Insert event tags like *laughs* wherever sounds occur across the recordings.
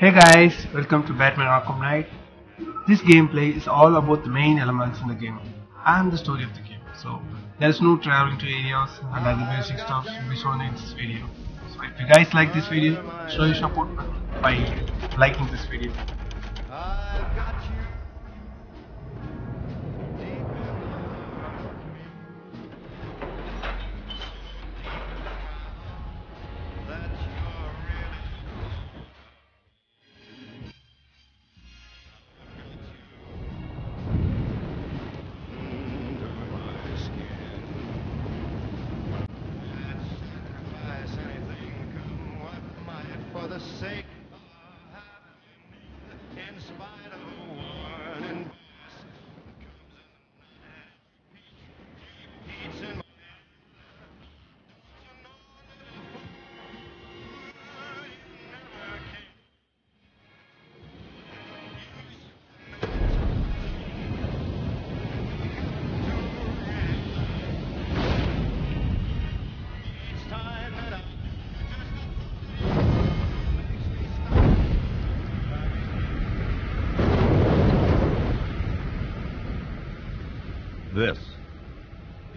Hey guys, welcome to Batman Arkham Knight. This gameplay is all about the main elements in the game and the story of the game. So there is no traveling to areas and other basic stuff will be shown in this video. So if you guys like this video, show your support by liking this video. Sake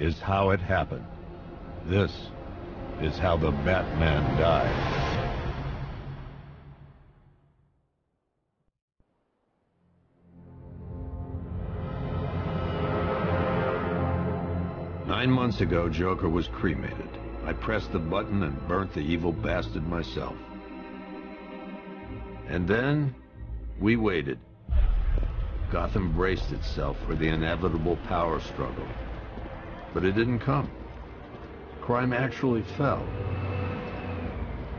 is how it happened. This is how the Batman died. Nine months ago, Joker was cremated. I pressed the button and burnt the evil bastard myself. And then, we waited. Gotham braced itself for the inevitable power struggle. But it didn't come. Crime actually fell.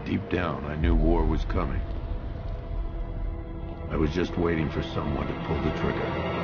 Deep down, I knew war was coming. I was just waiting for someone to pull the trigger.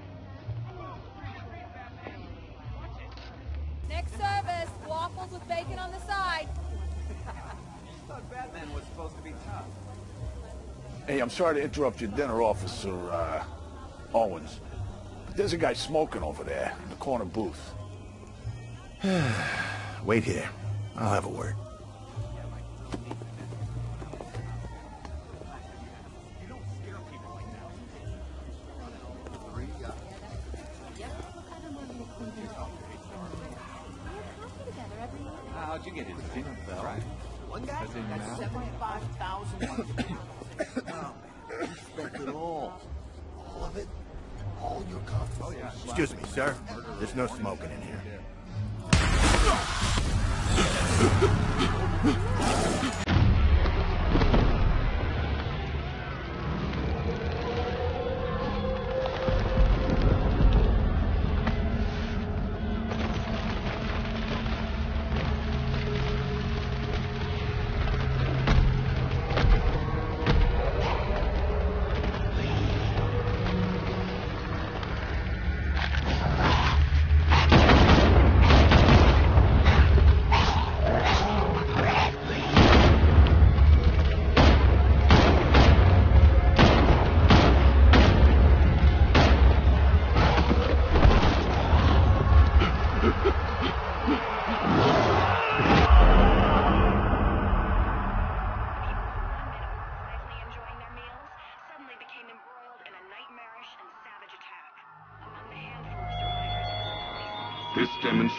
Next service, waffles with bacon on the side. Hey, I'm sorry to interrupt your dinner, Officer uh, Owens. But there's a guy smoking over there in the corner booth. *sighs* Wait here. I'll have a word. How'd you dinner bell? Right. One guy got seventy-five thousand. You spent it all. All of it? All your coffee? Excuse me, sir. There's no smoking in here. *laughs*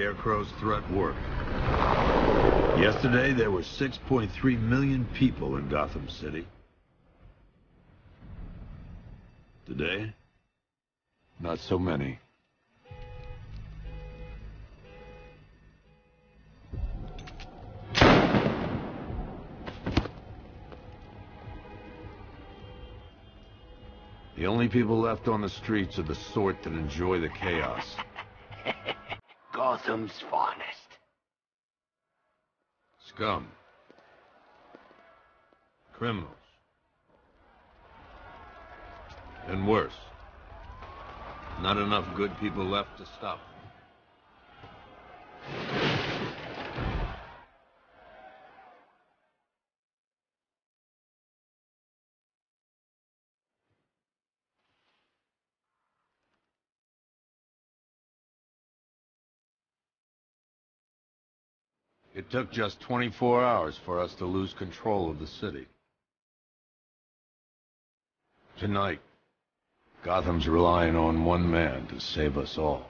Scarecrow's threat worked. Yesterday, there were 6.3 million people in Gotham City. Today, not so many. The only people left on the streets are the sort that enjoy the chaos. Gotham's finest. Scum. Criminals. And worse. Not enough good people left to stop. It took just 24 hours for us to lose control of the city. Tonight, Gotham's relying on one man to save us all.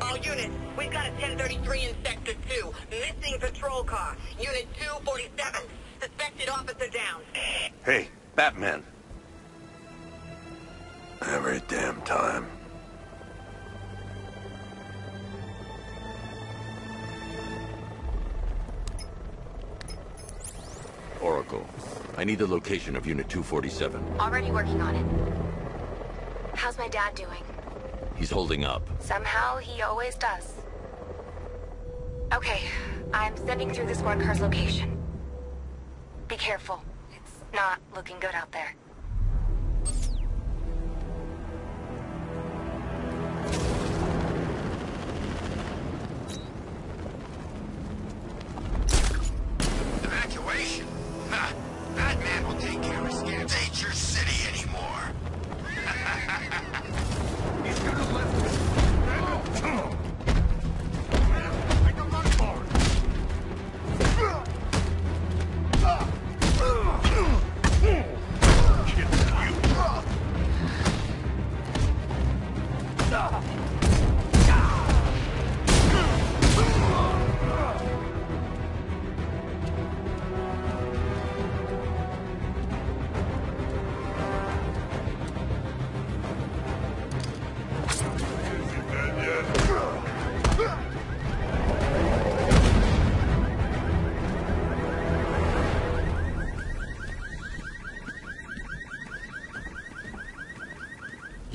All units, we've got a 1033 in Sector 2. Missing patrol car. Unit 247. Suspected officer down. Hey, Batman. Every damn time. Oracle, I need the location of Unit 247. Already working on it. How's my dad doing? He's holding up. Somehow he always does. Okay, I'm sending through squad car's location. Be careful. It's not looking good out there.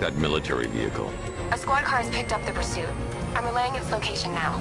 That military vehicle. A squad car has picked up the pursuit. I'm relaying its location now.